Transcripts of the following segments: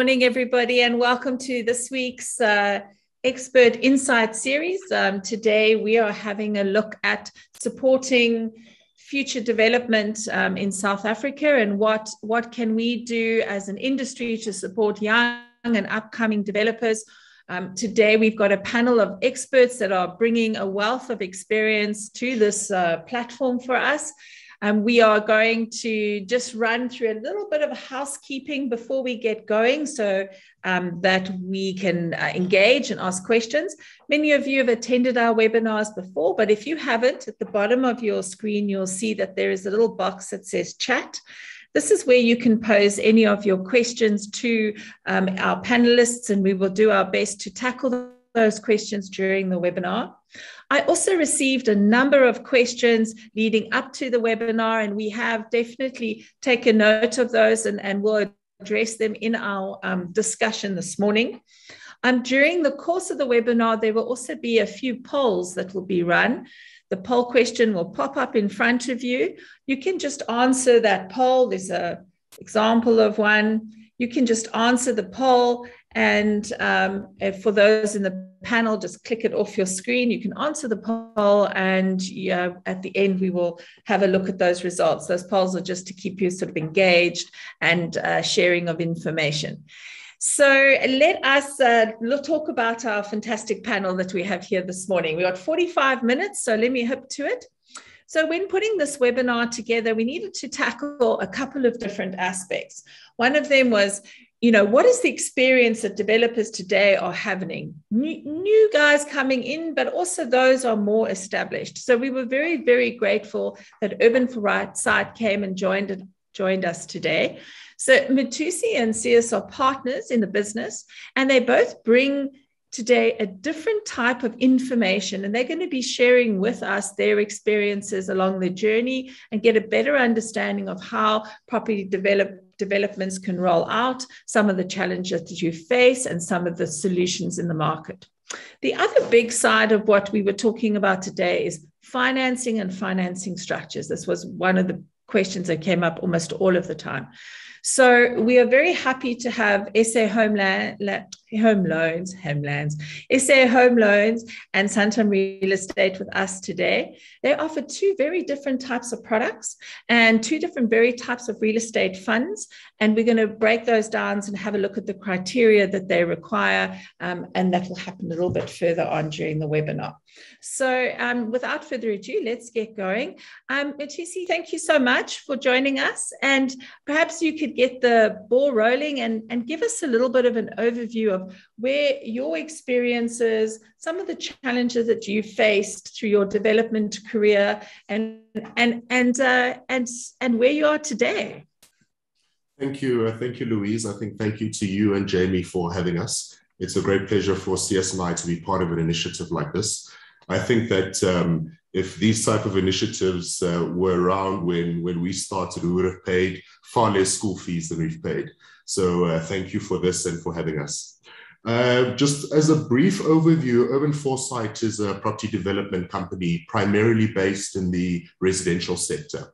morning, everybody, and welcome to this week's uh, Expert Insight series. Um, today, we are having a look at supporting future development um, in South Africa and what, what can we do as an industry to support young and upcoming developers. Um, today, we've got a panel of experts that are bringing a wealth of experience to this uh, platform for us. Um, we are going to just run through a little bit of housekeeping before we get going so um, that we can uh, engage and ask questions. Many of you have attended our webinars before, but if you haven't, at the bottom of your screen, you'll see that there is a little box that says chat. This is where you can pose any of your questions to um, our panelists, and we will do our best to tackle those questions during the webinar. I also received a number of questions leading up to the webinar, and we have definitely taken note of those and, and will address them in our um, discussion this morning. Um, during the course of the webinar, there will also be a few polls that will be run. The poll question will pop up in front of you. You can just answer that poll. There's a example of one. You can just answer the poll and um, for those in the panel, just click it off your screen. You can answer the poll, and yeah, at the end, we will have a look at those results. Those polls are just to keep you sort of engaged and uh, sharing of information. So let us uh, talk about our fantastic panel that we have here this morning. We got 45 minutes, so let me hop to it. So, when putting this webinar together, we needed to tackle a couple of different aspects. One of them was you know, what is the experience that developers today are having? New, new, guys coming in, but also those are more established. So we were very, very grateful that Urban4Site came and joined joined us today. So Mothusi and Sias are partners in the business, and they both bring today a different type of information and they're going to be sharing with us their experiences along the journey and get a better understanding of how property develop, developments can roll out some of the challenges that you face and some of the solutions in the market. The other big side of what we were talking about today is financing and financing structures. This was one of the questions that came up almost all of the time. So we are very happy to have SA Homeland, Home Loans, Homelands, SA Home Loans and Santam Real Estate with us today. They offer two very different types of products and two different very types of real estate funds. And we're going to break those down and have a look at the criteria that they require. Um, and that will happen a little bit further on during the webinar. So um, without further ado, let's get going. Um, Mothusi, thank you so much for joining us. And perhaps you could get the ball rolling and, and give us a little bit of an overview of where your experiences, some of the challenges that you faced through your development career and, and, and, uh, and, and where you are today. Thank you. Uh, thank you, Louise. I think thank you to you and Jamie for having us. It's a great pleasure for Sias and I to be part of an initiative like this. I think that um, if these type of initiatives uh, were around when, when we started, we would have paid far less school fees than we've paid. So uh, thank you for this and for having us. Uh, just as a brief overview, Urban4Site is a property development company primarily based in the residential sector.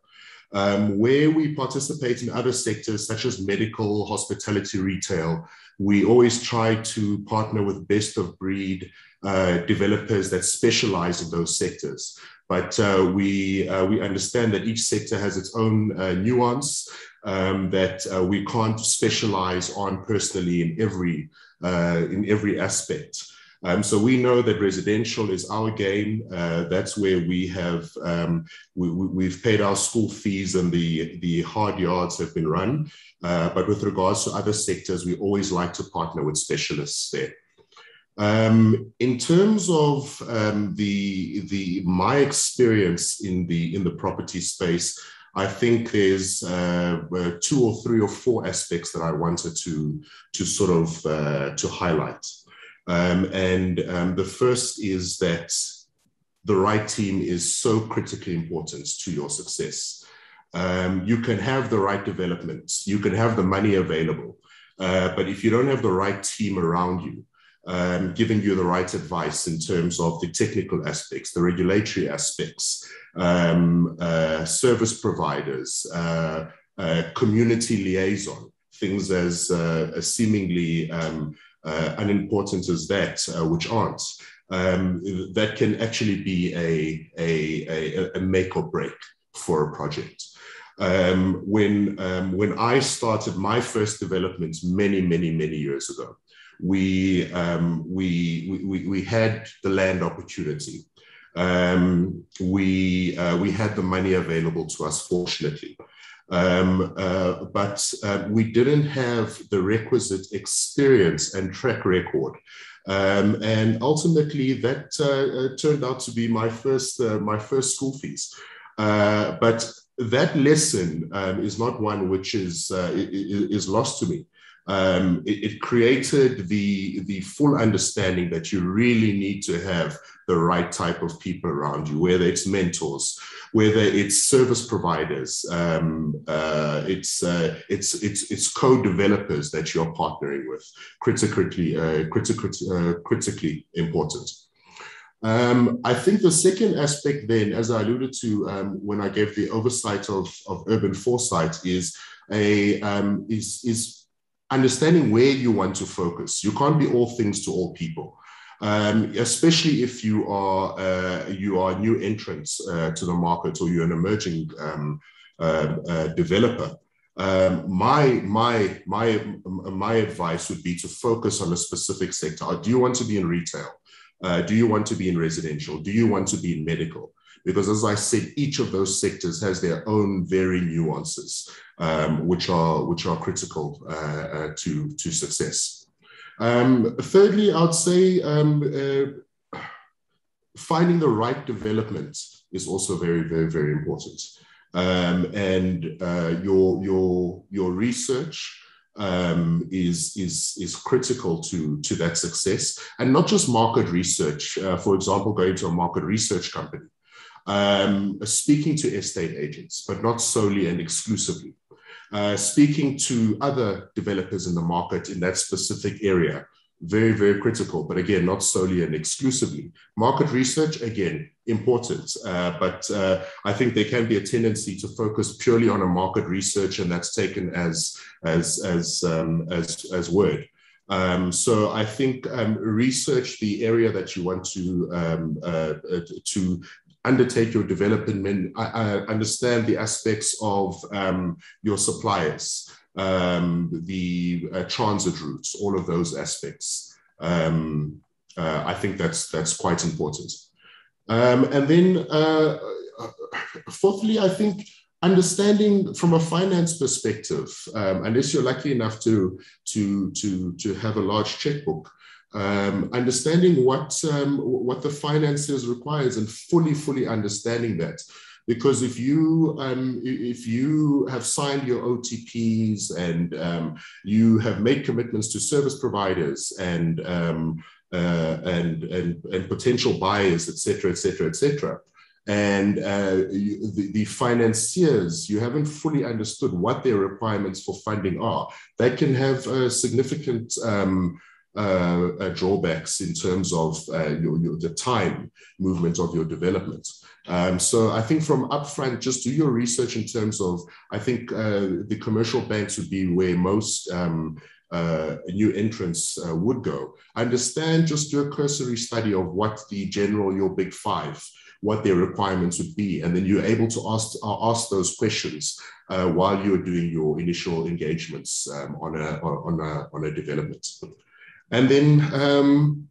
Um, where we participate in other sectors such as medical, hospitality, retail, we always try to partner with best of breed uh, developers that specialize in those sectors. But uh, we, uh, we understand that each sector has its own uh, nuance um, that uh, we can't specialize on personally in every, in every aspect. Um, so we know that residential is our game. Uh, that's where we have um, we, have paid our school fees and the the hard yards have been run. Uh, but with regards to other sectors, we always like to partner with specialists there. Um, in terms of um, the the my experience in the in the property space, I think there's uh, uh, two or three or four aspects that I wanted to to sort of uh, to highlight. Um, and um, the first is that the right team is so critically important to your success. Um, you can have the right developments, you can have the money available, uh, but if you don't have the right team around you, um, giving you the right advice in terms of the technical aspects, the regulatory aspects, um, uh, service providers, uh, uh, community liaison, things as, uh, as seemingly um, uh, unimportant as that, uh, which aren't. Um, that can actually be a, a, a, a, make or break for a project. Um, when, um, when I started my first developments many, many, many years ago, we, um, we, we, we had the land opportunity. Um, we, uh, we had the money available to us, fortunately. Um, uh, but uh, we didn't have the requisite experience and track record. Um, and ultimately, that uh, uh turned out to be my first uh, my first school fees. But that lesson um, is not one which is is lost to me um, it, it, created the, the full understanding that you really need to have the right type of people around you, whether it's mentors, whether it's service providers, um, uh, it's, uh, it's, it's, it's co-developers that you're partnering with, critically, uh, critically, uh, critically important. Um, I think the second aspect then, as I alluded to um, when I gave the oversight of, of Urban4Site, is a um, is is understanding where you want to focus. You can't be all things to all people. Um, especially if you are uh, you are new entrant uh, to the market or you're an emerging um, uh, uh developer. Um, my my my my advice would be to focus on a specific sector. Do you want to be in retail? Uh, do you want to be in residential? Do you want to be in medical? Because as I said, each of those sectors has their own very nuances, um, which are which are critical uh, uh, to to success. Um, thirdly, I'd say um, uh, finding the right development is also very very very important, um, and uh, your your your research. Um, is is is critical to to that success, and not just market research. Uh, for example, going to a market research company um, speaking to estate agents, but not solely and exclusively, uh, speaking to other developers in the market in that specific area. Very, very critical, but again, not solely and exclusively. Market research, again, important, uh, but uh, I think there can be a tendency to focus purely on a market research, and that's taken as as as um, as as word. Um, so I think um, research the area that you want to um, uh, uh to undertake your development, I, I understand the aspects of um, your suppliers, um, the uh, transit routes, all of those aspects. Um, uh, I think that's that's quite important. Um, and then, uh, uh, fourthly, I think understanding from a finance perspective, um, unless you're lucky enough to to to to have a large checkbook, um, understanding what um, what the finances requires and fully fully understanding that because if you um, if you have signed your OTPs and um, you have made commitments to service providers and um, uh, and, and and potential buyers, etc., etc., etc., and uh, you, the, the, financiers, you haven't fully understood what their requirements for funding are. That can have a significant um, uh, uh, drawbacks in terms of uh, your, your, the time movement of your development. Um, so I think from upfront, just do your research in terms of, I think uh, the commercial banks would be where most um, uh, new entrants uh, would go. Understand, just do a cursory study of what the general, your big five, what their requirements would be. And then you're able to ask, ask those questions while you're doing your initial engagements um, on, a, on, a, on a development. And then um,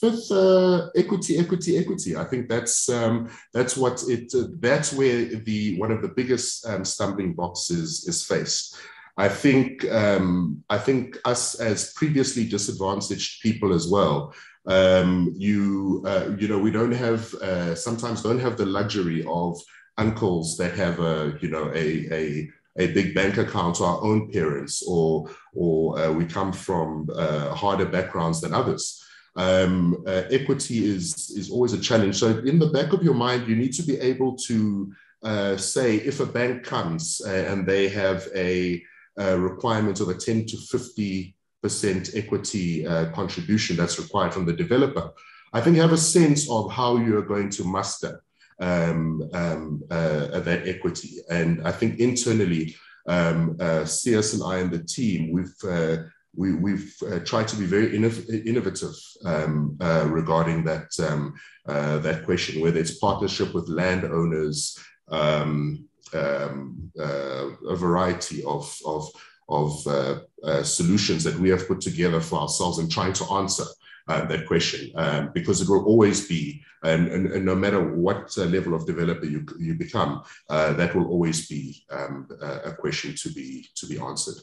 fifth, uh, equity, equity, equity. I think that's um, that's what it. Uh, that's where the one of the biggest um, stumbling blocks is faced. I think um, I think us as previously disadvantaged people as well. Um, you uh, you know we don't have uh, sometimes don't have the luxury of uncles that have a you know a a a big bank account to our own parents, or or uh, we come from uh, harder backgrounds than others. Um, uh, equity is is always a challenge. So in the back of your mind, you need to be able to uh, say if a bank comes uh, and they have a, a, requirement of a 10 to 50 percent equity uh, contribution that's required from the developer. I think you have a sense of how you're going to muster um, um, uh, that equity. And I think internally, um, uh, Sias and I and the team, we've uh, we, we've uh, tried to be very innov- innovative um, uh, regarding that um, uh, that question, whether it's partnership with landowners, um, a variety of of, of solutions that we have put together for ourselves and trying to answer. That question um, because it will always be and, and, and no matter what level of developer you, you become that will always be um, a question to be to be answered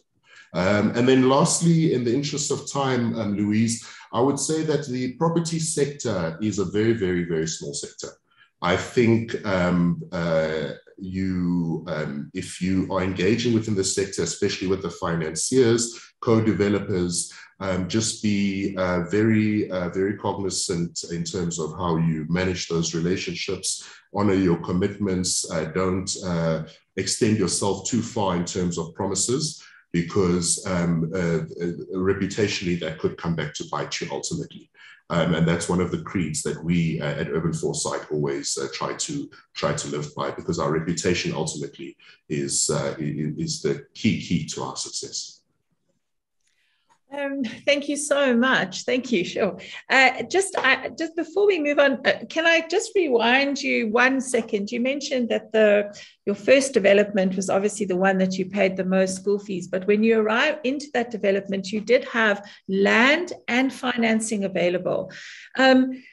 um, and then lastly, in the interest of time, um, Louise, I would say that the property sector is a very, very, very small sector. I think um, uh, you, um, if you are engaging within the sector, especially with the financiers, co-developers, um, just be uh, very, uh, very cognizant in terms of how you manage those relationships, honor your commitments, uh, don't uh, extend yourself too far in terms of promises because um, uh, uh, reputationally that could come back to bite you ultimately. Um, and that's one of the creeds that we at Urban4Site always try to try to live by, because our reputation ultimately is is the key key to our success. Um, thank you so much. Thank you. Sure. Uh, just, uh, just before we move on, uh, can I just rewind you one second? You mentioned that the your first development was obviously the one that you paid the most school fees, but when you arrived into that development, you did have land and financing available. Um,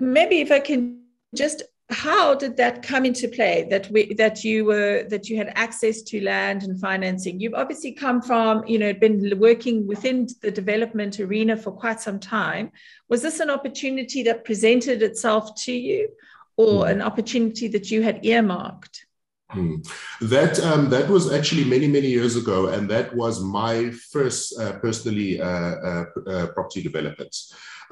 maybe if I can just how did that come into play that we that you were that you had access to land and financing you've obviously come from you know been working within the development arena for quite some time was this an opportunity that presented itself to you or mm. an opportunity that you had earmarked Hmm. That um, that was actually many many years ago, and that was my first uh, personally uh, uh, uh property development.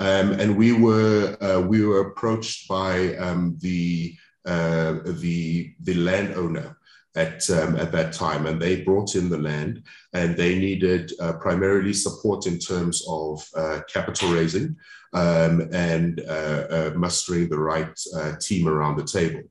Um, and we were uh, we were approached by um, the uh, the the landowner at um, at that time, and they brought in the land, and they needed uh, primarily support in terms of uh, capital raising um, and uh, uh, mustering the right team around the table.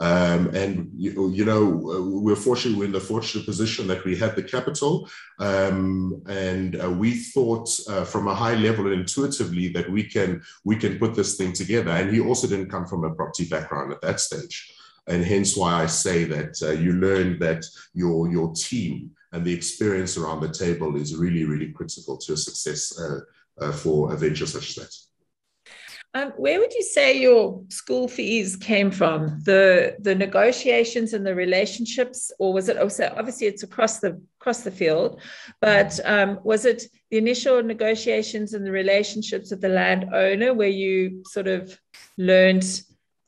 Um, and you, you, know, we're fortunate, we're in the fortunate position that we had the capital, um, and uh, we thought uh, from a high level and intuitively that we can we can put this thing together. And he also didn't come from a property background at that stage, and hence why I say that uh, you learn that your your team and the experience around the table is really really critical to a success uh, uh, for a venture such as that. Um, where would you say your school fees came from? The the negotiations and the relationships, or was it also obviously it's across the across the field, but um, was it the initial negotiations and the relationships with the landowner where you sort of learned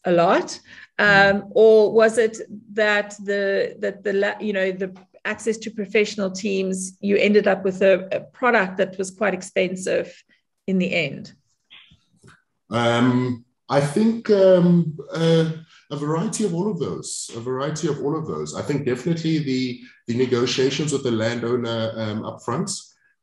a lot, um, or was it that the that the you know the access to professional teams you ended up with a, a product that was quite expensive in the end? Um, I think um, uh, a variety of all of those, a variety of all of those. I think definitely the, the negotiations with the landowner um, up front.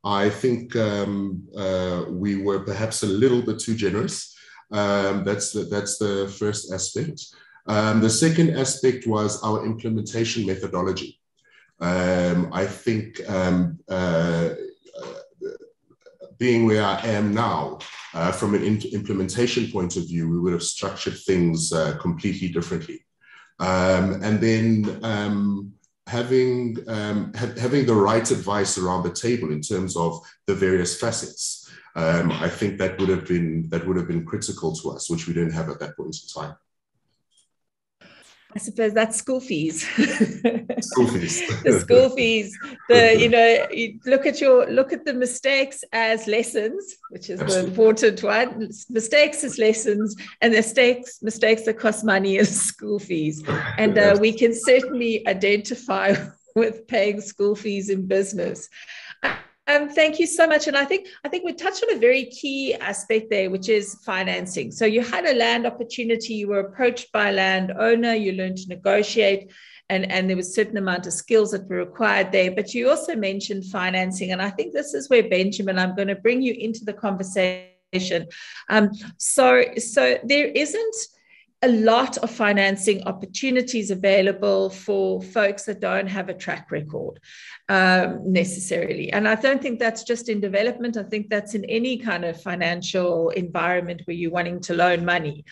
I think um, uh, we were perhaps a little bit too generous. Um, that's, the, that's the first aspect. Um, the second aspect was our implementation methodology. Um, I think um, uh, being where I am now, uh, from an implementation point of view, we would have structured things uh, completely differently. Um, and then um, having um, ha having the right advice around the table in terms of the various facets, um, I think that would have been that would have been critical to us, which we didn't have at that point in time. I suppose that's school fees. school fees. the school fees. The you know you look at your look at the mistakes as lessons, which is Absolutely. the important one. Mistakes as lessons, and mistakes mistakes that cost money as school fees. And uh, we can certainly identify with paying school fees in business. Um, thank you so much. And I think I think we touched on a very key aspect there, which is financing. So you had a land opportunity, you were approached by a landowner, you learned to negotiate, and, and there was a certain amount of skills that were required there. But you also mentioned financing. And I think this is where Benjamin, I'm going to bring you into the conversation. Um, so, so there isn't a lot of financing opportunities available for folks that don't have a track record um, necessarily. And I don't think that's just in development. I think that's in any kind of financial environment where you're wanting to loan money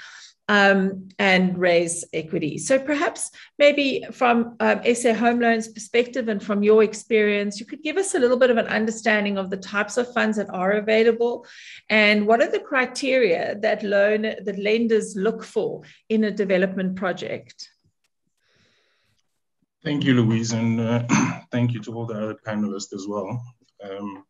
um, and raise equity. So perhaps maybe from um, SA Home Loans perspective and from your experience, you could give us a little bit of an understanding of the types of funds that are available and what are the criteria that loan that lenders look for in a development project. Thank you, Louise, and uh, thank you to all the other panelists as well. Um,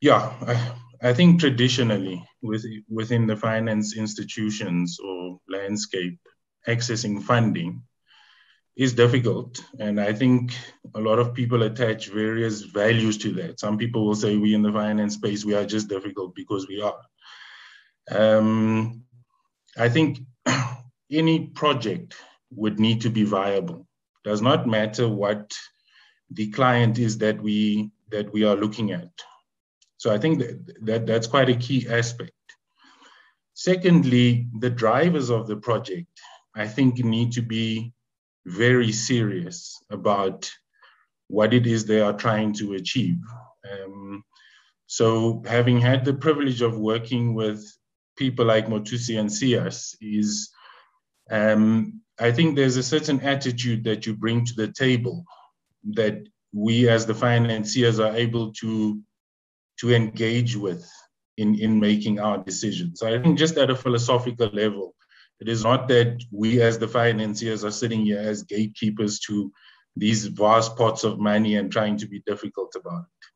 yeah, I, I think traditionally with, within the finance institutions or landscape, accessing funding is difficult. And I think a lot of people attach various values to that. Some people will say we in the finance space, we are just difficult because we are. Um, I think any project would need to be viable. Does not matter what the client is that we that we are looking at. So I think that, that that's quite a key aspect. Secondly, the drivers of the project, I think, need to be very serious about what it is they are trying to achieve. Um, so, having had the privilege of working with people like Mothusi and Sias, is um, I think there's a certain attitude that you bring to the table that we as the financiers are able to to engage with in, in making our decisions. So I think just at a philosophical level, it is not that we as the financiers are sitting here as gatekeepers to these vast pots of money and trying to be difficult about it.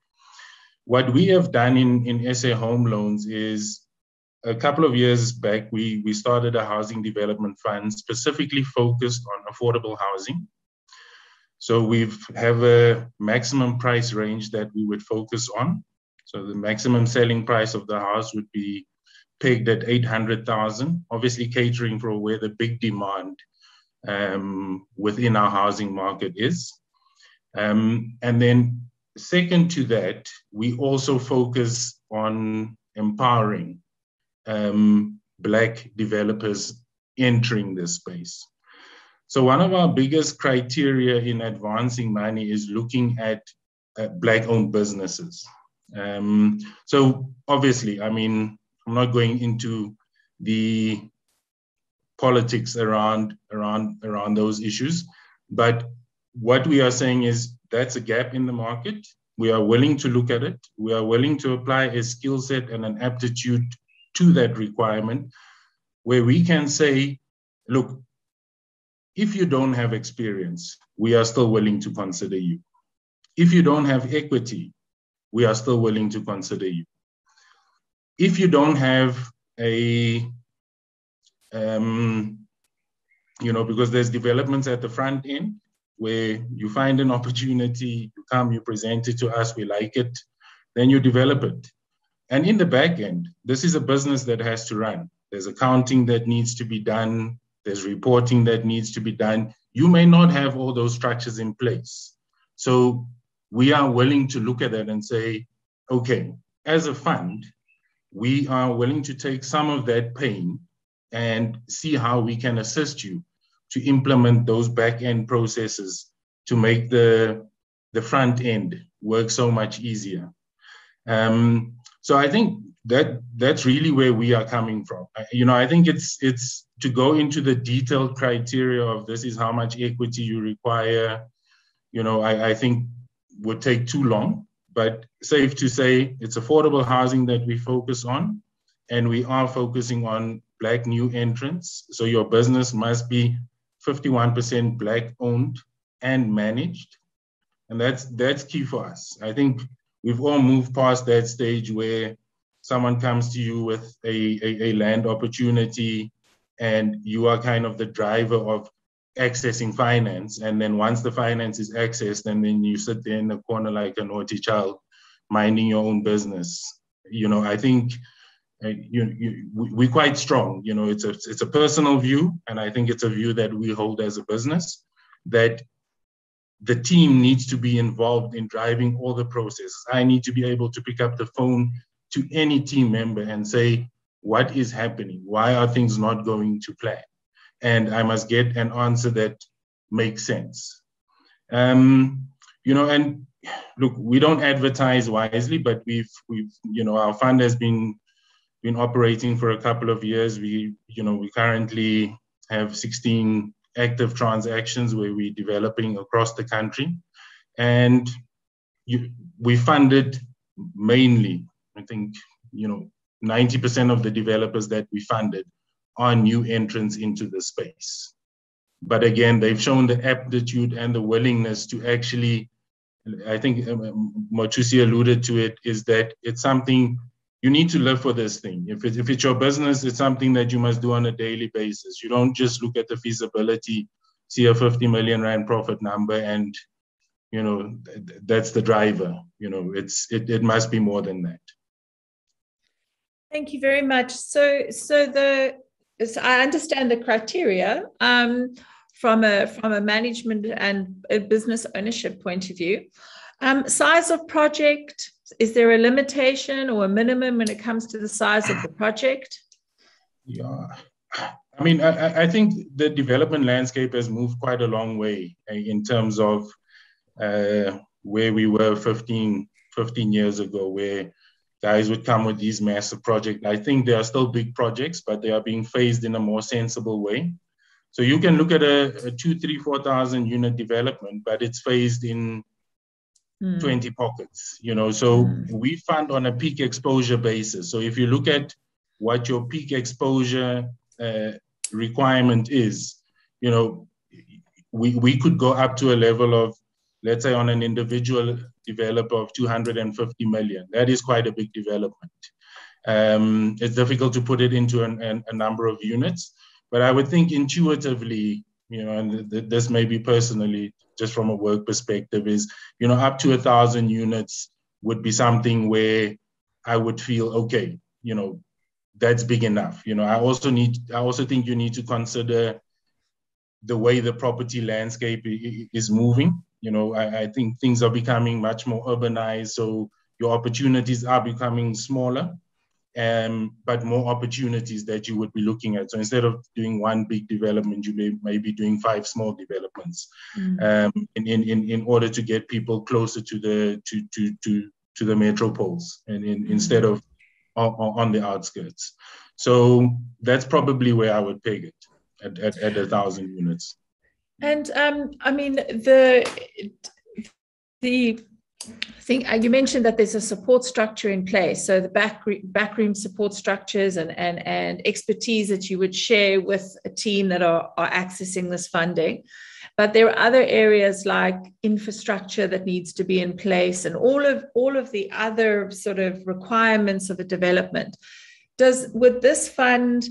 What we have done in, in SA Home Loans is a couple of years back, we, we started a housing development fund specifically focused on affordable housing. So we have a maximum price range that we would focus on. So the maximum selling price of the house would be pegged at 800,000, obviously catering for where the big demand um, within our housing market is. Um, and then second to that, we also focus on empowering um, Black developers entering this space. So one of our biggest criteria in advancing money is looking at uh, Black-owned businesses. Um, so obviously, I mean, I'm not going into the politics around around around those issues, but what we are saying is that's a gap in the market. We are willing to look at it. We are willing to apply a skill set and an aptitude to that requirement, where we can say, look, if you don't have experience, we are still willing to consider you. If you don't have equity, we are still willing to consider you. If you don't have a, um, you know, because there's developments at the front end where you find an opportunity, you come, you present it to us, we like it, then you develop it. And in the back end, this is a business that has to run. There's accounting that needs to be done, there's reporting that needs to be done. You may not have all those structures in place. So we are willing to look at that and say, okay, as a fund, we are willing to take some of that pain and see how we can assist you to implement those back end processes to make the, the front end work so much easier. Um, so I think that that's really where we are coming from. You know, I think it's it's to go into the detailed criteria of this is how much equity you require. You know, I, I think would take too long, but safe to say it's affordable housing that we focus on. And we are focusing on Black new entrants. So your business must be 51% Black owned and managed. And that's, that's key for us. I think we've all moved past that stage where someone comes to you with a, a, a land opportunity and you are kind of the driver of accessing finance. And then once the finance is accessed, and then you sit there in the corner like a naughty child, minding your own business. You know, I think uh, you, you, we're quite strong. You know, it's a it's a personal view, and I think it's a view that we hold as a business that the team needs to be involved in driving all the processes. I need to be able to pick up the phone to any team member and say, what is happening? Why are things not going to plan? And I must get an answer that makes sense. Um, you know, and look, we don't advertise wisely, but we've we've you know our fund has been been operating for a couple of years. We you know we currently have 16 active transactions where we're developing across the country, and you, we funded mainly. I think you know 90% of the developers that we funded are new entrants into the space. But again, they've shown the aptitude and the willingness to actually I think um, Mothusi alluded to it, is that it's something you need to live for this thing. If, it, if it's your business, it's something that you must do on a daily basis. You don't just look at the feasibility, see a 50 million rand profit number, and you know that's the driver. You know, it's it, it must be more than that. Thank you very much. So, so the so I understand the criteria. Um, from a from a management and a business ownership point of view. Um, size of project is there a limitation or a minimum when it comes to the size of the project? Yeah, I mean, I, I think the development landscape has moved quite a long way in terms of uh, where we were 15, 15 years ago, where guys would come with these massive projects. I think they are still big projects, but they are being phased in a more sensible way. So you can look at a, a two, three, four thousand unit development, but it's phased in mm. 20 pockets, you know. So mm. we fund on a peak exposure basis. So if you look at what your peak exposure uh, requirement is, you know, we, we could go up to a level of, let's say on an individual developer of 250 million. That is quite a big development. Um, it's difficult to put it into an, an, a number of units, but I would think intuitively, you know, and th- this may be personally, just from a work perspective, is, you know, up to a thousand units would be something where I would feel, okay, you know, that's big enough. You know, I also need, I also think you need to consider the way the property landscape is moving. You know, I, I think things are becoming much more urbanized. So your opportunities are becoming smaller um, but more opportunities that you would be looking at. So instead of doing one big development, you may, may be doing five small developments mm. um, in, in, in order to get people closer to the to to to, to the metropoles and in, mm. instead of on, on, the outskirts. So that's probably where I would peg it at, at, at a thousand units. And um, I mean the the I think uh, you mentioned that there's a support structure in place. So the back backroom support structures and, and, and expertise that you would share with a team that are, are accessing this funding. But there are other areas like infrastructure that needs to be in place and all of all of the other sort of requirements of a development. Does would this fund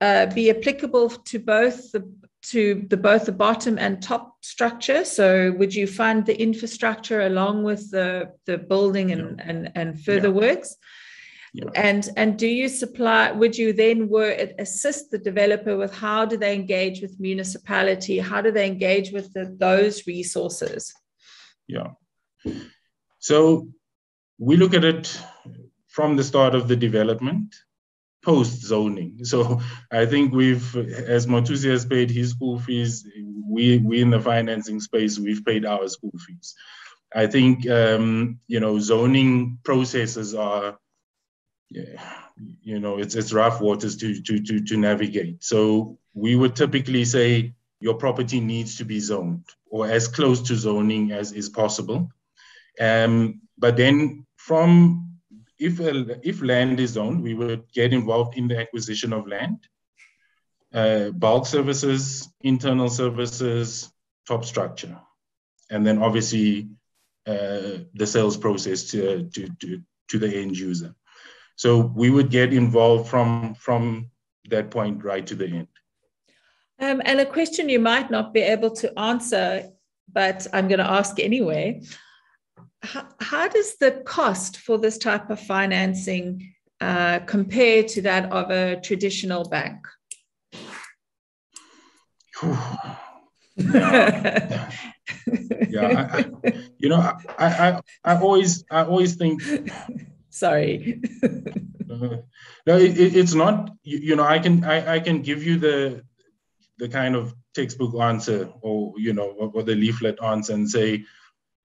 uh, be applicable to both the to the both the bottom and top structure so would you fund the infrastructure along with the the building and yeah. and, and further yeah. works yeah. and and do you supply would you then work assist the developer with how do they engage with municipality how do they engage with the, those resources yeah so we look at it from the start of the development post zoning. So I think we've, as Mothusi has paid his school fees, we we in the financing space we've paid our school fees. I think um, you know zoning processes are, yeah, you know, it's it's rough waters to to to to navigate. So we would typically say your property needs to be zoned or as close to zoning as is possible. Um, but then from if, if land is owned, we would get involved in the acquisition of land, uh, bulk services, internal services, top structure, and then obviously uh, the sales process to, to, to, to the end user. So we would get involved from, from that point right to the end. Um, and a question you might not be able to answer, but I'm going to ask anyway how, how does the cost for this type of financing uh, compare to that of a traditional bank? yeah, yeah I, I, you know, I, I, I always, I always think. Sorry. no, it, it's not. You, you, know, I can I, I can give you the the kind of textbook answer, or you know, or, or the leaflet answer, and say,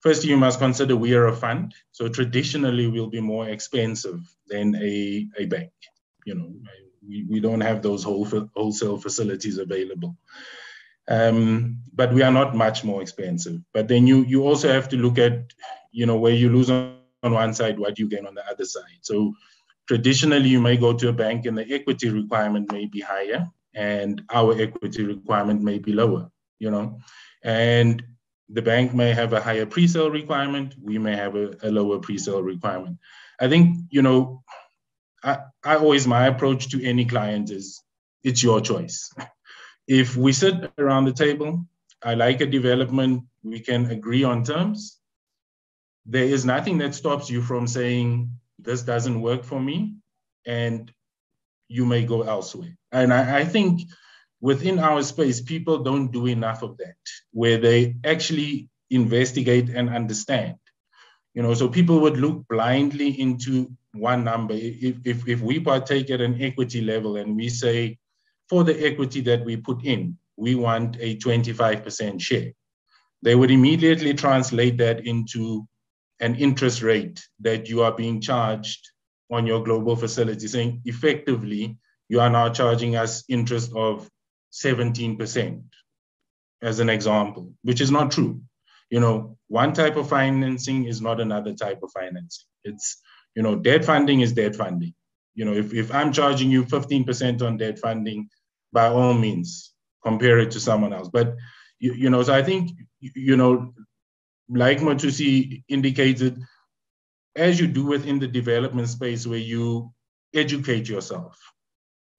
first you must consider we are a fund, so traditionally we'll be more expensive than a a bank. You know, we, we don't have those whole, wholesale facilities available. Um, but we are not much more expensive. But then you you also have to look at, you know, where you lose on, on one side, what you gain on the other side. So traditionally, you may go to a bank and the equity requirement may be higher, and our equity requirement may be lower. You know, and the bank may have a higher pre-sale requirement. We may have a, a lower pre-sale requirement. I think you know I, I always my approach to any client is it's your choice. If we sit around the table, I like a development, we can agree on terms. There is nothing that stops you from saying this doesn't work for me, and you may go elsewhere. And I, I think within our space, people don't do enough of that, where they actually investigate and understand. You know, so people would look blindly into one number. If, if, if we partake at an equity level and we say, for the equity that we put in, we want a 25% share, they would immediately translate that into an interest rate that you are being charged on your global facility, saying effectively, you are now charging us interest of 17%, as an example, which is not true. You know, one type of financing is not another type of financing. It's you know, debt funding is debt funding. You know, if, if I'm charging you 15% on debt funding, by all means, compare it to someone else. But, you, you know, so I think, you know, like Mothusi indicated, as you do within the development space where you educate yourself,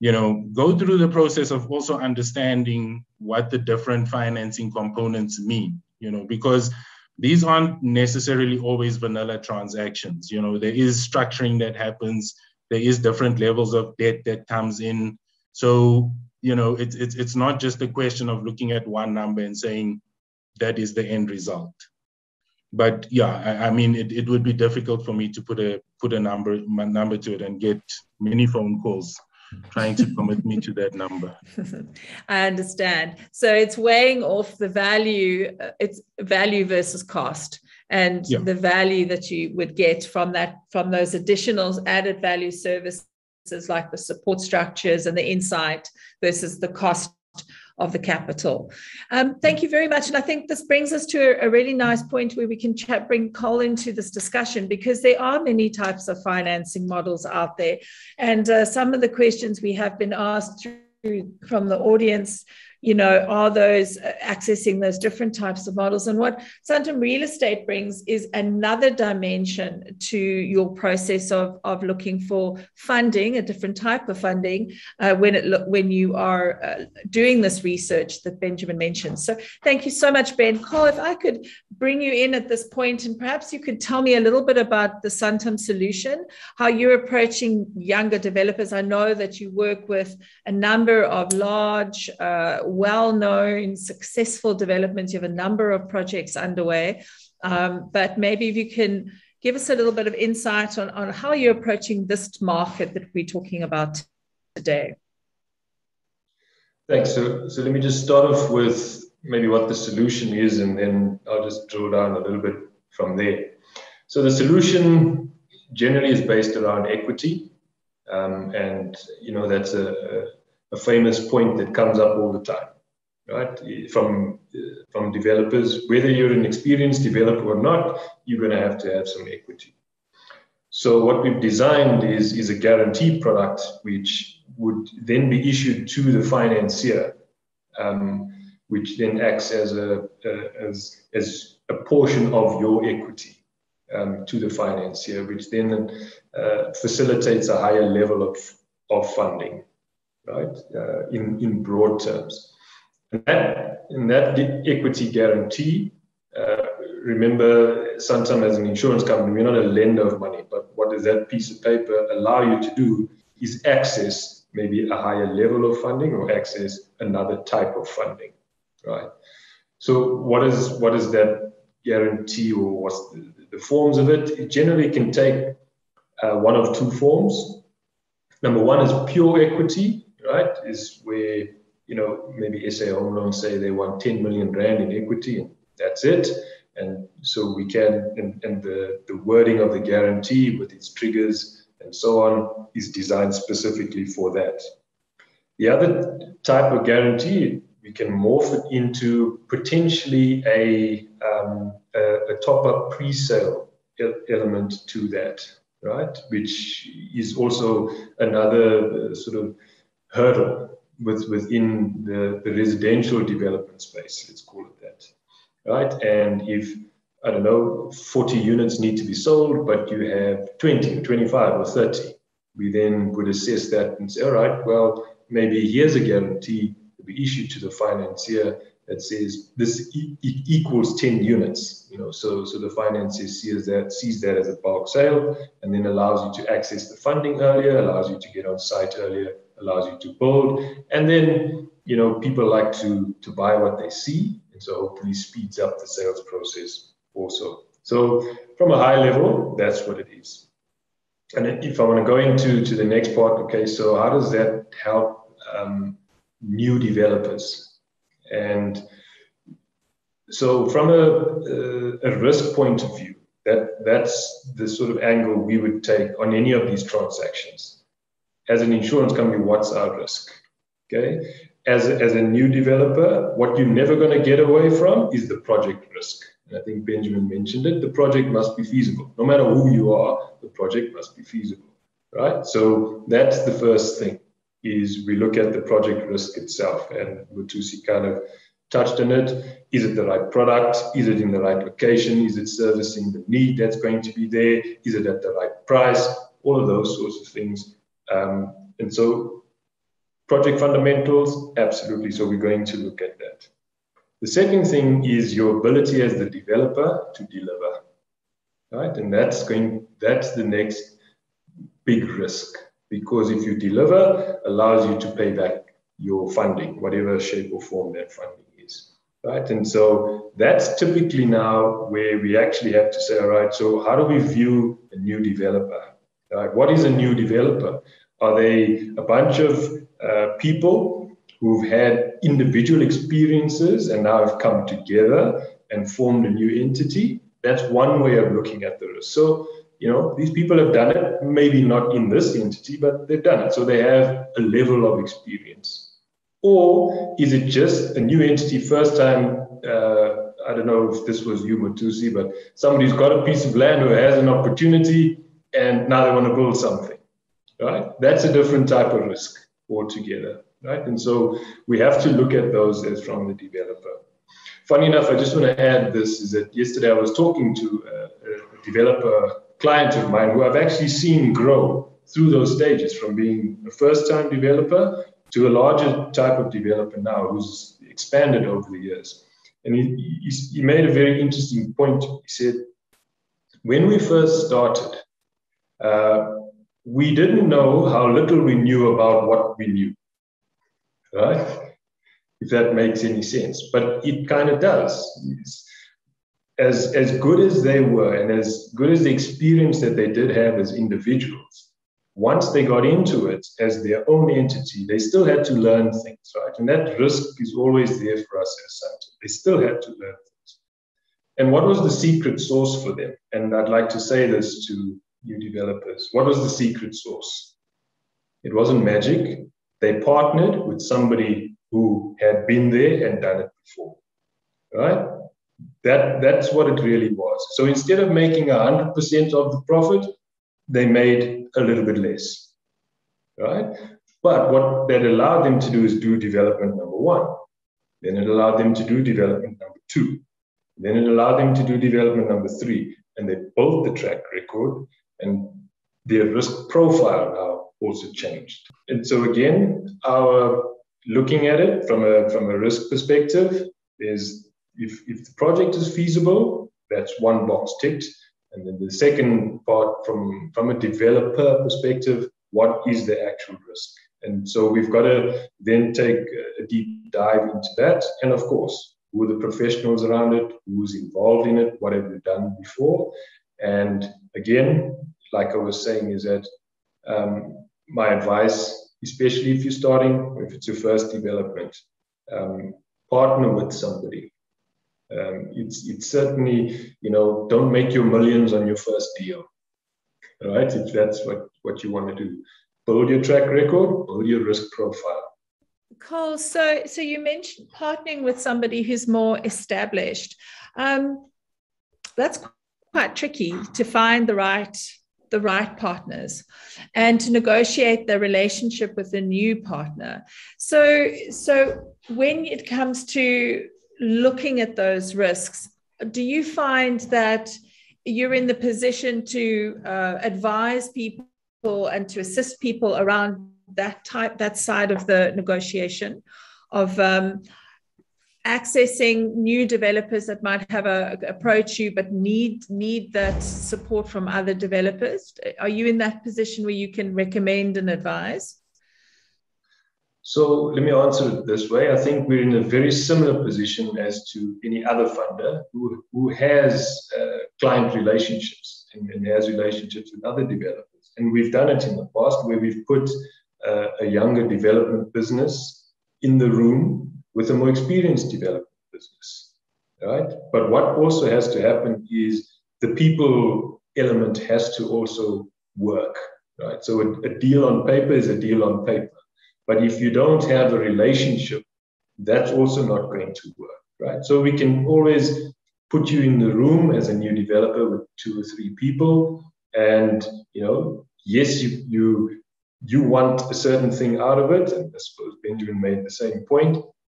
you know, go through the process of also understanding what the different financing components mean, you know, because these aren't necessarily always vanilla transactions. You know, there is structuring that happens. There is different levels of debt that comes in. So, you know, it's it's it's not just a question of looking at one number and saying that is the end result. But yeah, I, I mean, it, it would be difficult for me to put a put a number number to it and get many phone calls trying to commit me to that number. I understand. So it's weighing off the value, uh, it's value versus cost and yeah. the value that you would get from that, from those additional added value services like the support structures and the insight versus the cost of the capital. Um, thank you very much. And I think this brings us to a, really nice point where we can chat, bring Karl into this discussion because there are many types of financing models out there. And uh, some of the questions we have been asked from the audience you know, are those uh, accessing those different types of models? And what Santam Real Estate brings is another dimension to your process of, of looking for funding, a different type of funding, uh, when it when you are uh, doing this research that Benjamin mentioned. So thank you so much, Ben. Karl, if I could bring you in at this point, and perhaps you could tell me a little bit about the Santam solution, how you're approaching younger developers. I know that you work with a number of large uh, well known, successful developments. You have a number of projects underway. Um, but maybe if you can give us a little bit of insight on, on how you're approaching this market that we're talking about today. Thanks. So, so let me just start off with maybe what the solution is, and then I'll just drill down a little bit from there. So the solution generally is based around equity, um, and you know that's a, a famous point that comes up all the time, right? From from developers, whether you're an experienced developer or not, you're going to have to have some equity. So what we've designed is is a guarantee product which would then be issued to the financier, um, which then acts as a, as as a portion of your equity. Um, to the financier, which then uh, facilitates a higher level of, of funding right, uh, in, in broad terms. And that, in that equity guarantee, uh, remember, Santam as an insurance company, we're not a lender of money, but what does that piece of paper allow you to do is access maybe a higher level of funding or access another type of funding, right? So what is what is that guarantee or what's the, the forms of it? It generally can take uh, one of two forms. Number one is pure equity, right? Is where you know maybe SA Home Loans say they want 10 million rand in equity and that's it. And so we can, and, and the, the wording of the guarantee with its triggers and so on is designed specifically for that. The other type of guarantee, we can morph it into potentially a, um, a, a top up pre sale element to that, right? Which is also another uh, sort of hurdle with, within the, the residential development space, let's call it that right? And if, I don't know, 40 units need to be sold, but you have 20 or 25 or 30, we then would assess that and say, all right, well, maybe here's a guarantee be issued to the financier that says this e- equals 10 units. You know, so so the financier sees that sees that as a bulk sale, and then allows you to access the funding earlier, allows you to get on site earlier, allows you to build, and then you know people like to to buy what they see, and so hopefully speeds up the sales process also. So from a high level, that's what it is. And if I want to go into to the next part, okay, so how does that help um, new developers? And so from a, a, risk point of view, that that's the sort of angle we would take on any of these transactions. As an insurance company, what's our risk? Okay, as as a new developer, what you're never going to get away from is the project risk. And I think Benjamin mentioned it. The project must be feasible. No matter who you are, the project must be feasible, right? So that's the first thing is we look at the project risk itself. And Mothusi kind of touched on it. Is it the right product? Is it in the right location? Is it servicing the need that's going to be there? Is it at the right price? All of those sorts of things. Um, and so Project fundamentals, absolutely. So we're going to look at that. The second thing is your ability as the developer to deliver, right? And that's going, that's the next big risk because if you deliver, allows you to pay back your funding, whatever shape or form that funding is, right? And so that's typically now where we actually have to say, all right, so how do we view a new developer? Right? What is a new developer? Are they a bunch of uh, people who've had individual experiences and now have come together and formed a new entity. That's one way of looking at the risk. So, you know, these people have done it, maybe not in this entity, but they've done it. So they have a level of experience. Or is it just a new entity, first time? Uh, I don't know if this was you, Mothusi, but somebody's got a piece of land who has an opportunity and now they want to build something, right? That's a different type of risk altogether, right? And so we have to look at those as from the developer. Funny enough, I just want to add this is that yesterday I was talking to a, a developer client of mine who I've actually seen grow through those stages from being a first time developer to a larger type of developer now who's expanded over the years. And he, he, he made a very interesting point. He said, when we first started, uh, we didn't know how little we knew about what we knew, right? If that makes any sense, but it kind of does. As as good as they were, and as good as the experience that they did have as individuals, once they got into it as their own entity, they still had to learn things, right? And that risk is always there for us as Santam. They still had to learn things. And what was the secret source for them? And I'd like to say this to new developers. What was the secret source It wasn't magic. They partnered with somebody who had been there and done it before. Right? That, that's what it really was. So instead of making 100% of the profit, they made a little bit less. Right? But what that allowed them to do is do development number one. Then it allowed them to do development number two. Then it allowed them to do development number three. And they built the track record and their risk profile now also changed. And so again, our looking at it from a from a risk perspective is if, if the project is feasible, that's one box ticked. And then the second part from, from a developer perspective, what is the actual risk? And so we've got to then take a deep dive into that. And of course, who are the professionals around it, who's involved in it, what have you done before. And again, like I was saying, is that um, my advice, especially if you're starting, if it's your first development, um, partner with somebody. Um, it's it's certainly you know don't make your millions on your first deal, right? If that's what what you want to do, build your track record, build your risk profile. Karl, so so you mentioned partnering with somebody who's more established. Um, that's quite tricky to find the right the right partners and to negotiate the relationship with a new partner so so when it comes to looking at those risks do you find that you're in the position to uh, advise people and to assist people around that type that side of the negotiation of um, accessing new developers that might have a, approach you but need need that support from other developers? Are you in that position where you can recommend and advise so let me answer it this way i think we're in a very similar position as to any other funder who, who has uh, client relationships and, and, has relationships with other developers and we've done it in the past where we've put uh, a younger development business in the room with a more experienced development business, right? But what also has to happen is the people element has to also work, right? So a, a deal on paper is a deal on paper. But if you don't have a relationship, that's also not going to work, right? So we can always put you in the room as a new developer with two or three people, and you know, yes, you you you want a certain thing out of it, and I suppose Benjamin made the same point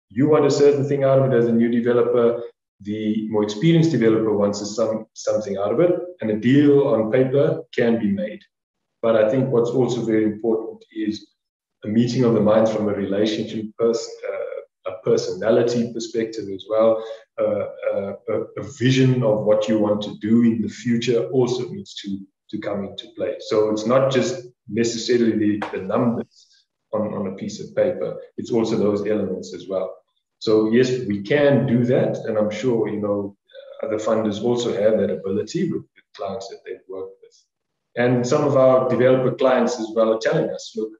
you want a certain thing out of it as a new developer. The more experienced developer wants some, something out of it, and a deal on paper can be made. But I think what's also very important is a meeting of the minds from a relationship, pers- uh, a personality perspective as well. Uh, uh, a, vision of what you want to do in the future also needs to, to come into play. So it's not just necessarily the, the numbers on, on a piece of paper, it's also those elements as well. So yes, we can do that, and I'm sure you know other funders also have that ability with, with clients that they've worked with. And some of our developer clients as well are telling us, look,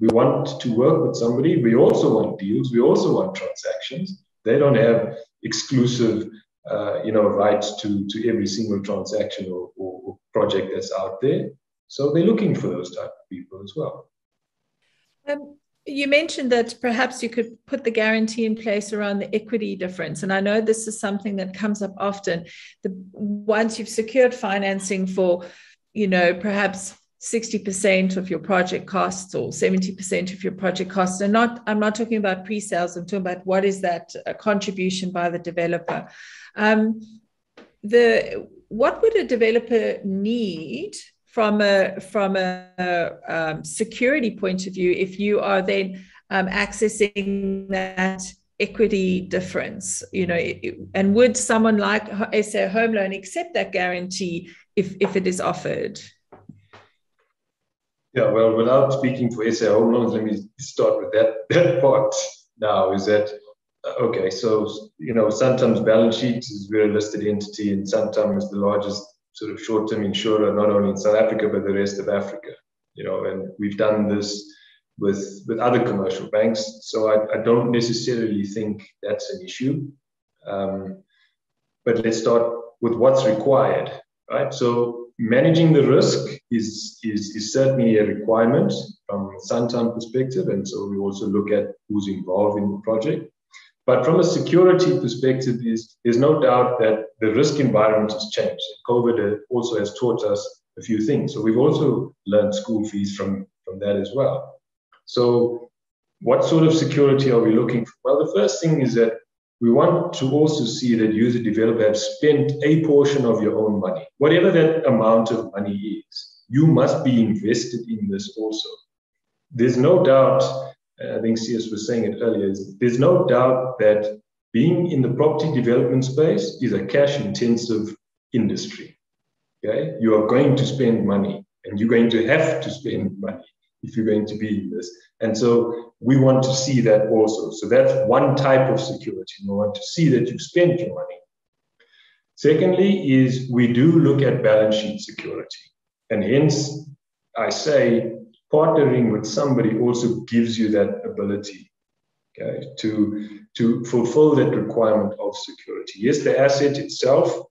we want to work with somebody. We also want deals. We also want transactions. They don't have exclusive, uh, you know, rights to, to every single transaction or, or, or project that's out there. So they're looking for those type of people as well. Um, you mentioned that perhaps you could put the guarantee in place around the equity difference. And I know this is something that comes up often. The, once you've secured financing for, you know, perhaps 60% of your project costs or 70% of your project costs. And not, I'm not talking about pre-sales, I'm talking about what is that contribution by the developer. Um, the what would a developer need from a from a, a um, security point of view if you are then um, accessing that equity difference you know and would someone like SA home loan accept that guarantee if if it is offered yeah well without speaking for SA home loans let me start with that that part now is that uh, okay so you know Santam's balance sheet is a listed entity and Santam is the largest sort of short-term insurer, not only in South Africa but the rest of Africa. You know, and we've done this with with other commercial banks. So I, I don't necessarily think that's an issue. Um, but let's start with what's required, right? So managing the risk is is, is certainly a requirement from a Santam perspective, and so we also look at who's involved in the project. But from a security perspective, is there's no doubt that the risk environment has changed. COVID uh, also has taught us a few things. So we've also learned school fees from, from that as well. So what sort of security are we looking for? Well, the first thing is that we want to also see that a developer have spent a portion of your own money, whatever that amount of money is. You must be invested in this also. There's no doubt uh, I think Sias was saying it earlier, there's no doubt that being in the property development space is a cash intensive industry. Okay, you are going to spend money and you're going to have to spend money if you're going to be in this. And so we want to see that also. So that's one type of security. We want to see that you've spent your money. Secondly, is we do look at balance sheet security. And hence, I say partnering with somebody also gives you that ability okay, to, to fulfill that requirement of security. Yes, the asset itself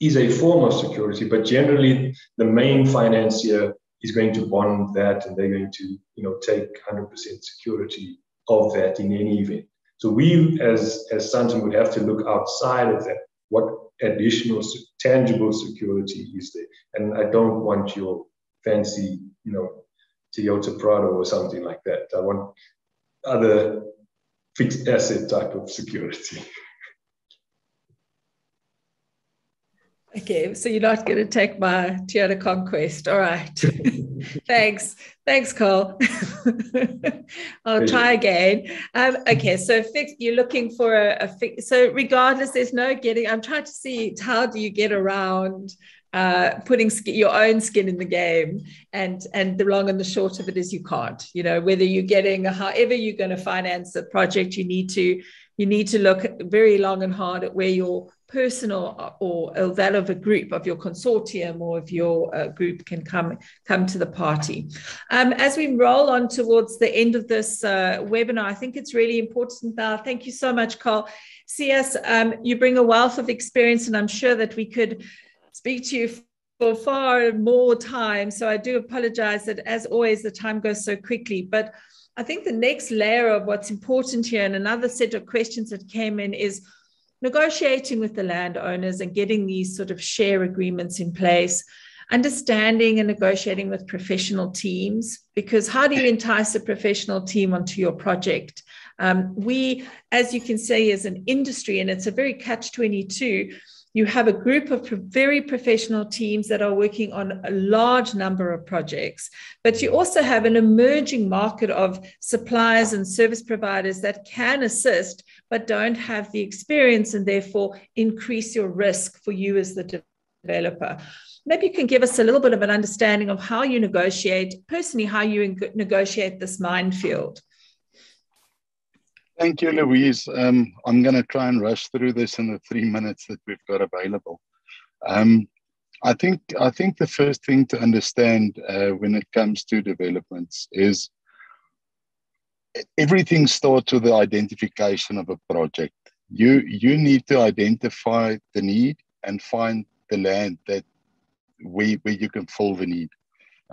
is a form of security, but generally the main financier is going to bond that and they're going to you know take 100% security of that in any event. So we as as Santam would have to look outside of that. What additional tangible security is there? And I don't want your fancy, you know, Toyota Prado or something like that. I want other fixed asset type of security. Okay, so you're not going to take my Toyota Conquest. All right. Thanks. Thanks, Karl. I'll try again. Um, okay, so fix, you're looking for a, a fix. So regardless, there's no getting, I'm trying to see how do you get around uh, putting sk- your own skin in the game and and the long and the short of it is you can't you know whether you're getting however you're going to finance a project you need to you need to look very long and hard at where your personal or, or that of a group of your consortium or of your uh, group can come come to the party. Um, as we roll on towards the end of this uh, webinar, I think it's really important now. Thank you so much, Karl. Sias, um, you bring a wealth of experience, and I'm sure that we could speak to you for far more time. So I do apologize that, as always, the time goes so quickly. But I think the next layer of what's important here, and another set of questions that came in, is negotiating with the landowners and getting these sort of share agreements in place, understanding and negotiating with professional teams, because how do you entice a professional team onto your project? Um, we, as you can see, as an industry, and it's a very catch 22, you have a group of very professional teams that are working on a large number of projects, but you also have an emerging market of suppliers and service providers that can assist but don't have the experience and therefore increase your risk for you as the developer. Maybe you can give us a little bit of an understanding of how you negotiate, personally, how you negotiate this minefield. Thank you, Louise. Um, I'm going to try and rush through this in the three minutes that we've got available. Um, I think I think the first thing to understand uh, when it comes to developments is everything starts with the identification of a project. You you need to identify the need and find the land that where, where you can fill the need,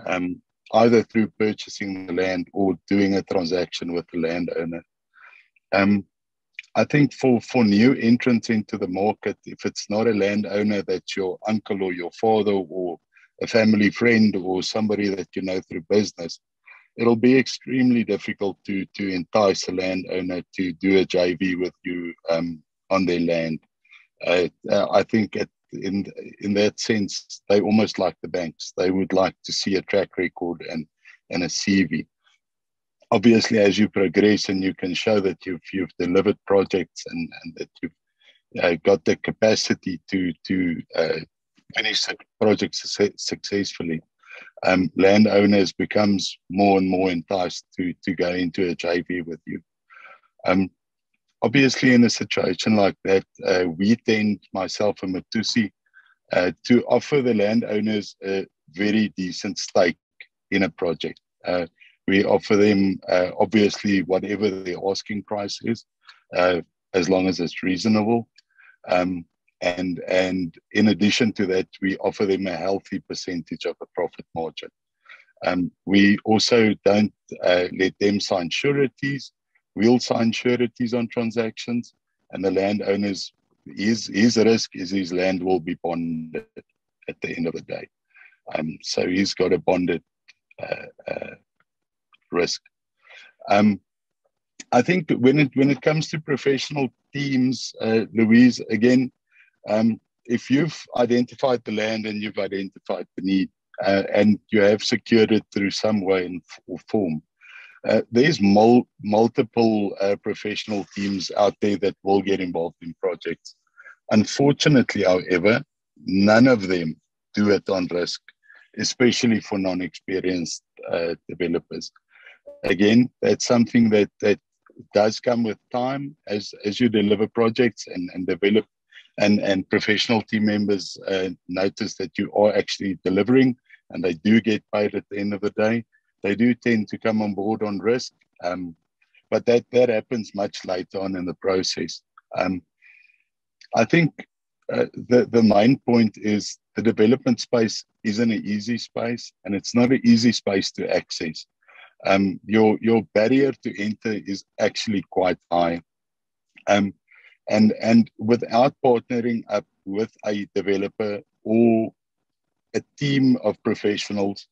um, either through purchasing the land or doing a transaction with the landowner. Um, I think for, for new entrants into the market, if it's not a landowner that's your uncle or your father or a family friend or somebody that you know through business, it'll be extremely difficult to to entice a landowner to do a JV with you um, on their land. Uh, uh, I think at, in in that sense, they almost like the banks. They would like to see a track record and and a CV. Obviously, as you progress and you can show that you've you've delivered projects and, and that you've uh, got the capacity to to uh, finish projects successfully, um, landowners becomes more and more enticed to, to go into a JV with you. Um, obviously, in a situation like that, uh, we tend, myself and Mothusi, uh, to offer the landowners a very decent stake in a project. Uh, we offer them, uh, obviously, whatever the asking price is, uh, as long as it's reasonable. Um, and and in addition to that, we offer them a healthy percentage of the profit margin. Um, we also don't uh, let them sign sureties. We'll sign sureties on transactions, and the landowners his his risk is his land will be bonded at the end of the day. Um, so he's got a bonded uh, uh, risk. Um, I think when it when it comes to professional teams, uh, Louise, again, um, if you've identified the land and you've identified the need uh, and you have secured it through some way or form, uh, there's mul- multiple uh, professional teams out there that will get involved in projects. Unfortunately, however, none of them do it on risk, especially for non-experienced uh, developers. Again, that's something that that does come with time as as you deliver projects and, and develop and and professional team members uh, notice that you are actually delivering and they do get paid at the end of the day they do tend to come on board on risk. Um, but that that happens much later on in the process. Um, I think uh, the the main point is the development space isn't an easy space, and it's not an easy space to access. Um, your your barrier to enter is actually quite high, um, and and without partnering up with a developer or a team of professionals,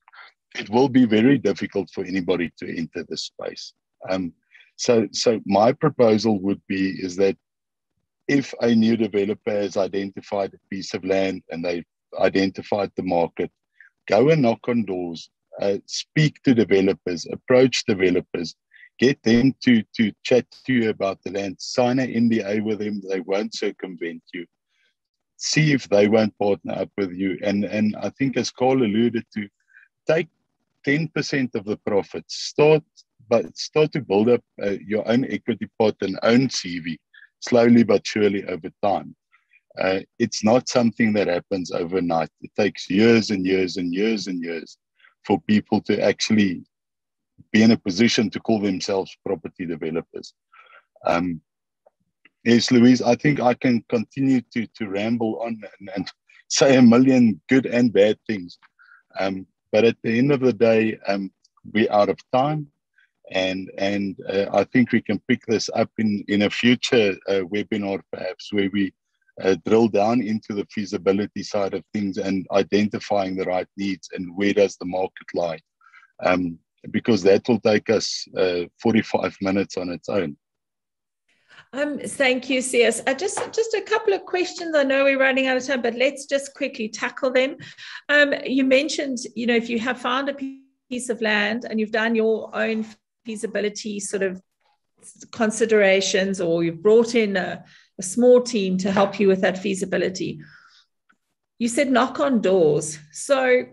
it will be very difficult for anybody to enter the space. Um, so, so my proposal would be is that if a new developer has identified a piece of land and they've identified the market, go and knock on doors, uh, speak to developers, approach developers, get them to to chat to you about the land, sign an NDA with them. They won't circumvent you. See if they won't partner up with you. And and I think as Karl alluded to, take 10% of the profits. Start but start to build up uh, your own equity pot and own CV slowly but surely over time. Uh, it's not something that happens overnight. It takes years and years and years and years for people to actually be in a position to call themselves property developers. Um, yes, Louise, I think I can continue to, to ramble on and, and say a million good and bad things. Um, but at the end of the day, um, we're out of time and and uh, I think we can pick this up in in a future uh, webinar perhaps where we uh, drill down into the feasibility side of things and identifying the right needs and where does the market lie um, because that will take us uh, 45 minutes on its own um, thank you, Sias. Uh, just, just a couple of questions. I know we're running out of time, but let's just quickly tackle them. Um, you mentioned, you know, if you have found a piece of land and you've done your own feasibility sort of considerations or you've brought in a, a small team to help you with that feasibility. You said knock on doors. So,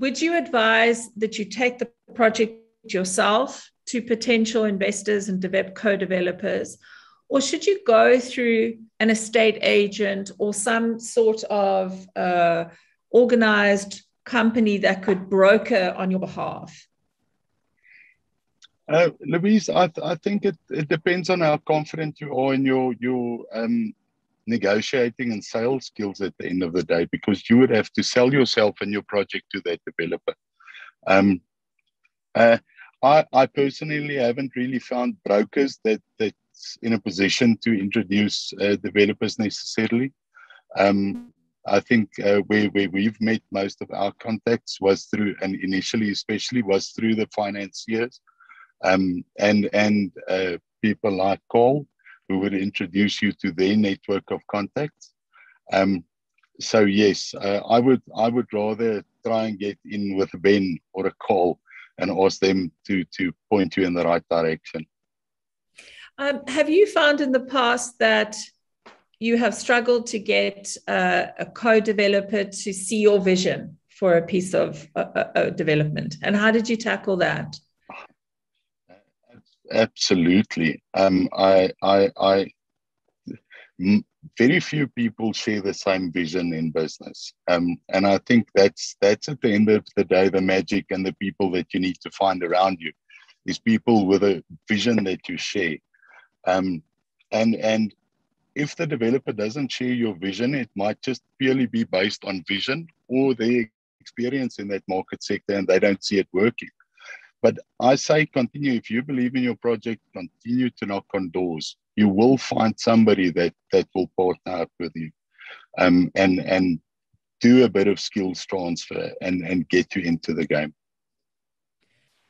would you advise that you take the project yourself to potential investors and co developers? Or should you go through an estate agent or some sort of uh, organized company that could broker on your behalf? Uh, Louise, I, th- I think it, it depends on how confident you are in your your um, negotiating and sales skills at the end of the day, because you would have to sell yourself and your project to that developer. Um, uh, I, I personally haven't really found brokers that that's in a position to introduce uh, developers necessarily. Um, I think uh, where, where we've met most of our contacts was through, and initially especially was through the financiers um, and and uh, people like Karl who would introduce you to their network of contacts. Um, so yes, uh, I would I would rather try and get in with a Ben or a Karl and ask them to to point you in the right direction. Um, have you found in the past that you have struggled to get uh, a co-developer to see your vision for a piece of uh, development, and how did you tackle that? Absolutely. Um, I, I, I, very few people share the same vision in business, um, and I think that's that's at the end of the day the magic and the people that you need to find around you is people with a vision that you share, um, and and if the developer doesn't share your vision, it might just purely be based on vision or their experience in that market sector, and they don't see it working. But I say continue. If you believe in your project, continue to knock on doors. You will find somebody that that will partner up with you, um, and and do a bit of skills transfer and and get you into the game.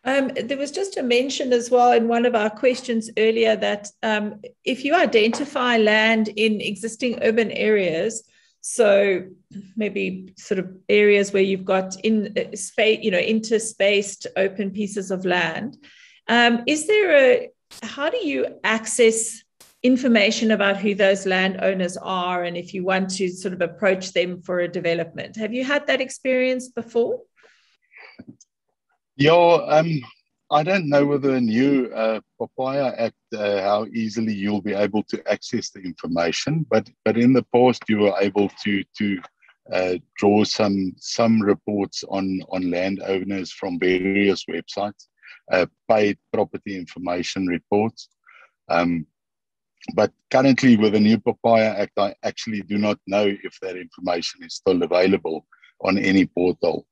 Um, there was just a mention as well in one of our questions earlier that um, if you identify land in existing urban areas, so maybe sort of areas where you've got in uh, space, you know, interspaced open pieces of land. Um, is there a how do you access information about who those landowners are and if you want to sort of approach them for a development? Have you had that experience before? Yeah, um, I don't know whether the new uh, POPIA Act, uh, how easily you'll be able to access the information, but but in the past you were able to to uh, draw some some reports on on landowners from various websites, uh, paid property information reports. Um, but currently, with the new POPIA Act, I actually do not know if that information is still available on any portal.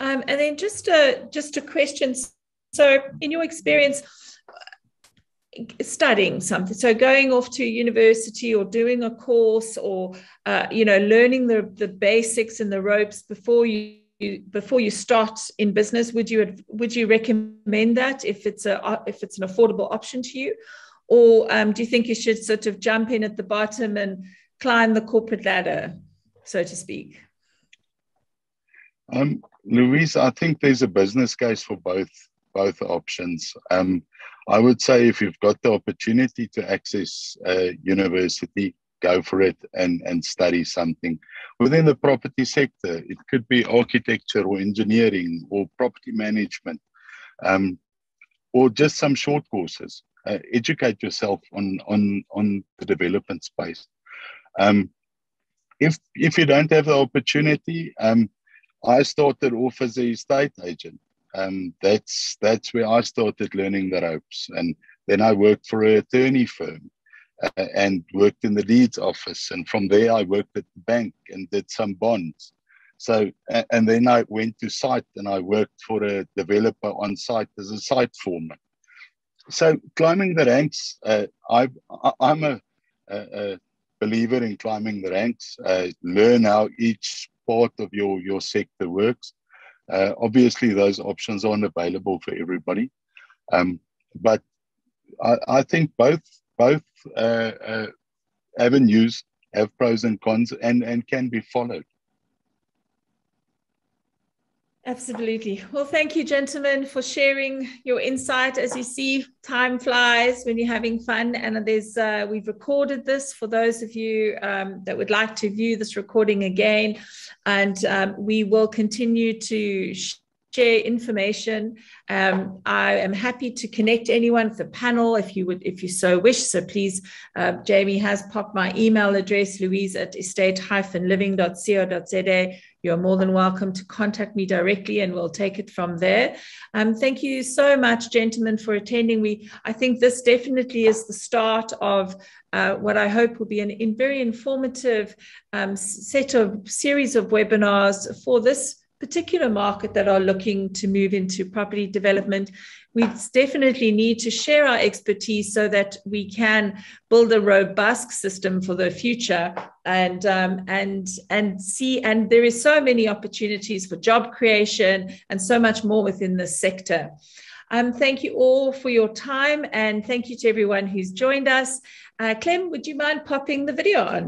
Um, and then just a just a question. So, in your experience, studying something so going off to university or doing a course or uh, you know learning the, the basics and the ropes before you before you start in business would you would you recommend that if it's a if it's an affordable option to you or um, do you think you should sort of jump in at the bottom and climb the corporate ladder so to speak um, louise i think there's a business case for both both options um, I would say if you've got the opportunity to access a university, go for it and, and study something. Within the property sector, it could be architecture or engineering or property management, um, or just some short courses. Uh, educate yourself on, on, on the development space. Um, if, if you don't have the opportunity, um, I started off as a estate agent um, that's that's where I started learning the ropes. And then I worked for an attorney firm uh, and worked in the deeds office. And from there, I worked at the bank and did some bonds. So, and then I went to site and I worked for a developer on site as a site foreman. So, climbing the ranks, uh, I, I'm a, a, a, believer in climbing the ranks. Uh, learn how each part of your, your sector works uh, obviously, those options aren't available for everybody, um, but I, I, think both both uh, uh, avenues have pros and cons and, and can be followed. Absolutely. Well, thank you, gentlemen, for sharing your insight. As you see, time flies when you're having fun, and there's uh, we've recorded this for those of you um, that would like to view this recording again, and um, we will continue to share information. Um, I am happy to connect anyone the panel if you would, if you so wish. So please, uh, Jamie has popped my email address, louise at estate-living.co.za. You're more than welcome to contact me directly and we'll take it from there. Um, thank you so much, gentlemen, for attending. We, I think this definitely is the start of uh, what I hope will be an in very informative um, set of series of webinars for this particular market that are looking to move into property development, we definitely need to share our expertise so that we can build a robust system for the future and um, and and see and there is so many opportunities for job creation and so much more within this sector. Um, thank you all for your time and thank you to everyone who's joined us. Uh, Clem, would you mind popping the video on?